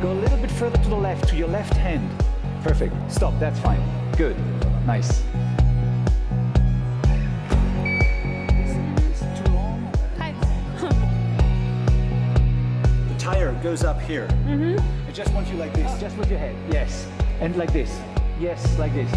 Go a little bit further to the left, to your left hand. Perfect. Stop, that's fine. Good. Nice. The tire goes up here. Mm-hmm. I just want you like this, just with your head. Yes. And like this. Yes, like this.